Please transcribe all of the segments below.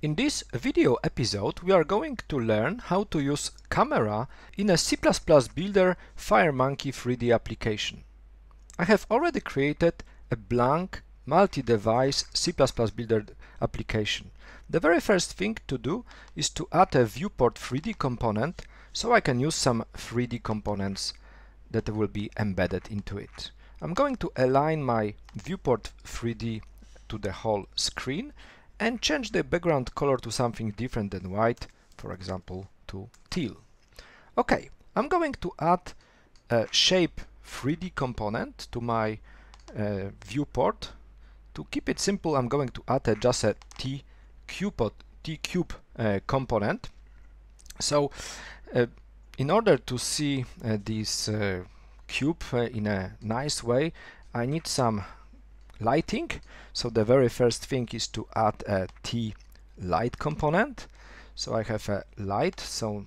In this video episode we are going to learn how to use camera in a C++ Builder FireMonkey 3D application. I have already created a blank multi-device C++ Builder application. The very first thing to do is to add a viewport 3D component so I can use some 3D components that will be embedded into it. I'm going to align my viewport 3D to the whole screen and change the background color to something different than white, for example to teal. Okay, I'm going to add a shape 3D component to my uh, viewport. To keep it simple, I'm going to add a, just a T cube, T cube uh, component. So, uh, in order to see uh, this uh, cube uh, in a nice way, I need some lighting. So the very first thing is to add a T light component. So I have a light, so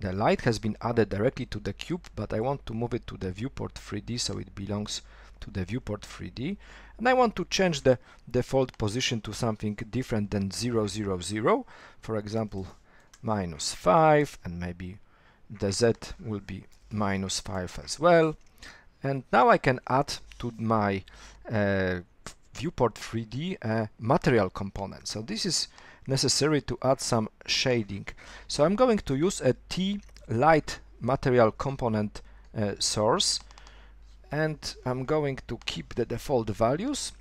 the light has been added directly to the cube, but I want to move it to the viewport 3D so it belongs to the viewport 3D. And I want to change the default position to something different than 0, 0, 0. For example, minus 5, and maybe the Z will be minus 5 as well. And now I can add to my uh, viewport 3D a material component. So this is necessary to add some shading. So I'm going to use a T light material component uh, source and I'm going to keep the default values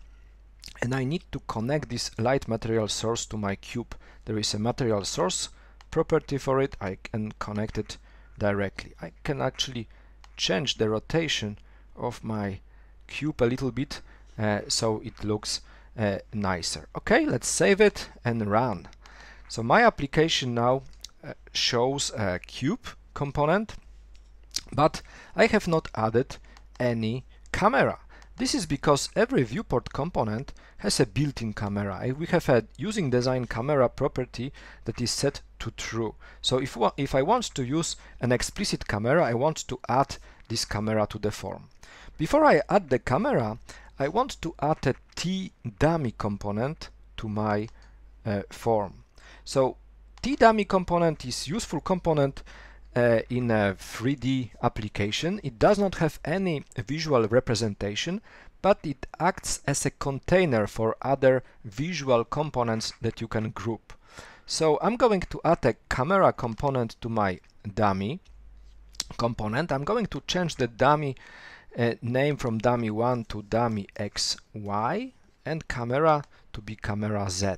and I need to connect this light material source to my cube. There is a material source property for it. I can connect it directly. I can actually change the rotation of my cube a little bit uh, so it looks uh, nicer. Okay, let's save it and run. So my application now uh, shows a cube component, but I have not added any camera. This is because every viewport component has a built-in camera. We have a using design camera property that is set to true. So if, if I want to use an explicit camera, I want to add this camera to the form. Before I add the camera, I want to add a T-dummy component to my uh, form. So T-dummy component is useful component uh, in a 3D application. It does not have any visual representation, but it acts as a container for other visual components that you can group. So I'm going to add a camera component to my dummy component. I'm going to change the dummy uh, name from dummy 1 to dummy xy and camera to be camera z.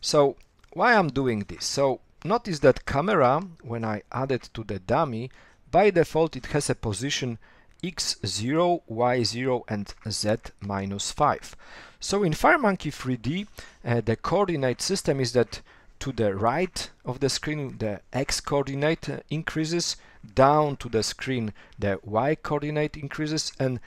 So why I'm doing this? So notice that camera, when I add it to the dummy, by default it has a position x0, y0 and z minus 5. So in FireMonkey 3D uh, the coordinate system is that to the right of the screen the x coordinate uh, increases, down to the screen the y coordinate increases and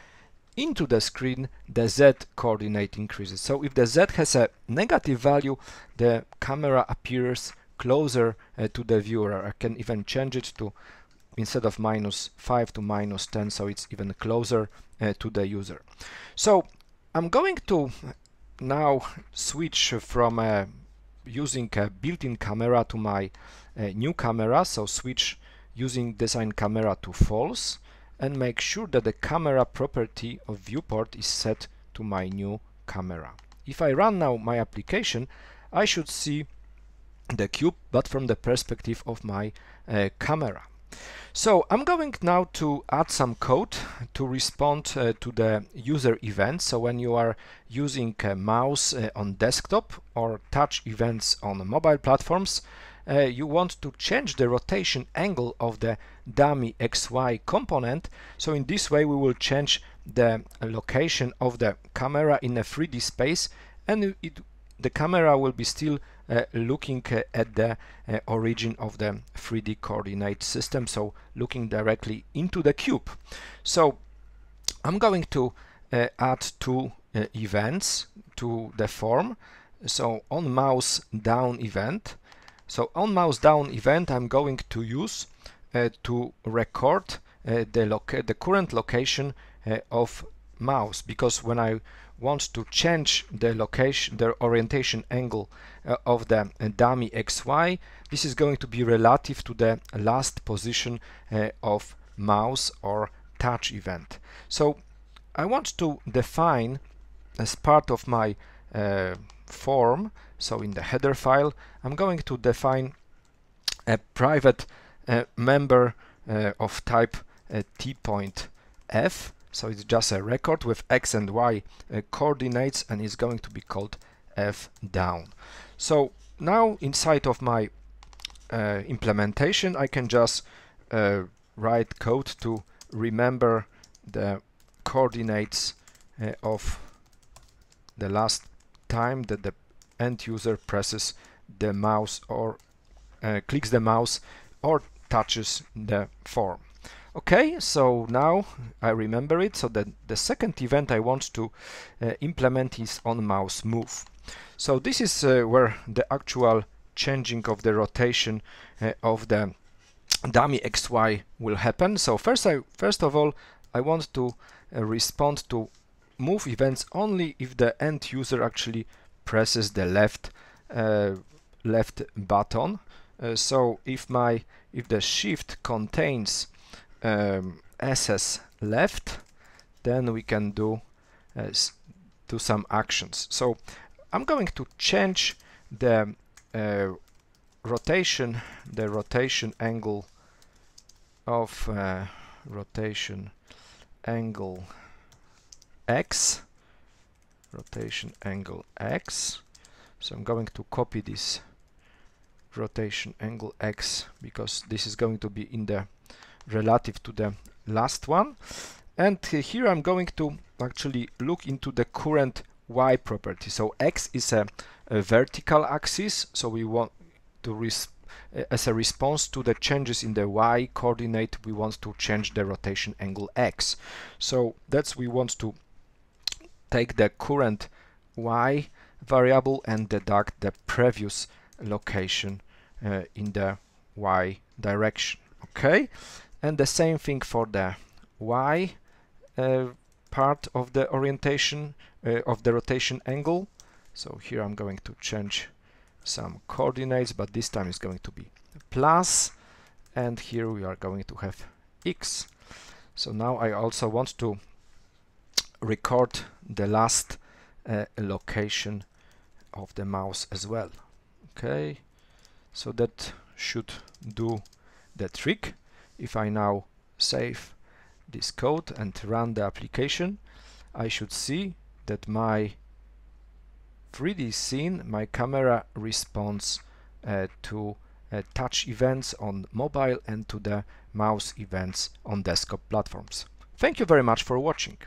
into the screen the z coordinate increases. So if the z has a negative value the camera appears closer uh, to the viewer. I can even change it to instead of minus 5 to minus 10 so it's even closer uh, to the user. So I'm going to now switch from uh, using a built-in camera to my uh, new camera so switch using design camera to false and make sure that the camera property of viewport is set to my new camera. If I run now my application I should see the cube but from the perspective of my uh, camera. So I'm going now to add some code to respond uh, to the user events. So when you are using a mouse uh, on desktop or touch events on mobile platforms, uh, you want to change the rotation angle of the dummy XY component. So in this way we will change the location of the camera in a 3D space and it, the camera will be still uh, looking uh, at the uh, origin of the 3D coordinate system, so looking directly into the cube. So I'm going to add two events to the form. So on mouse down event. So on mouse down event I'm going to use uh, to record uh, the, the current location uh, of mouse because when I want to change the location, the orientation angle uh, of the uh, dummy XY, this is going to be relative to the last position uh, of mouse or touch event. So I want to define as part of my form, so in the header file, I'm going to define a private uh, member uh, of type t-point f so it's just a record with x and y uh, coordinates and it's going to be called f down. So now inside of my uh, implementation I can just uh, write code to remember the coordinates uh, of the last time that the end user presses the mouse or uh, clicks the mouse or touches the form. Okay, so now I remember it. So that the second event I want to uh, implement is on mouse move. So this is uh, where the actual changing of the rotation uh, of the dummy XY will happen. So first, I first of all, I want to uh, respond to move events only if the end user actually presses the left uh, left button. Uh, so if my if the shift contains um, SS left, then we can do uh, do some actions. So I'm going to change the uh, rotation, the rotation angle of uh, rotation angle x, rotation angle x. So I'm going to copy this rotation angle x because this is going to be in the relative to the last one. And here I'm going to actually look into the current y property. So x is a, a vertical axis, so we want to eh, as a response to the changes in the y coordinate, we want to change the rotation angle x. So that's we want to take the current y variable and deduct the previous location uh, in the y direction. Okay, and the same thing for the y uh, part of the orientation uh, of the rotation angle so here I'm going to change some coordinates but this time it's going to be plus and here we are going to have x so now I also want to record the last uh, location of the mouse as well okay so that should do the trick if I now save this code and run the application, I should see that my 3D scene, my camera responds uh, to uh, touch events on mobile and to the mouse events on desktop platforms. Thank you very much for watching.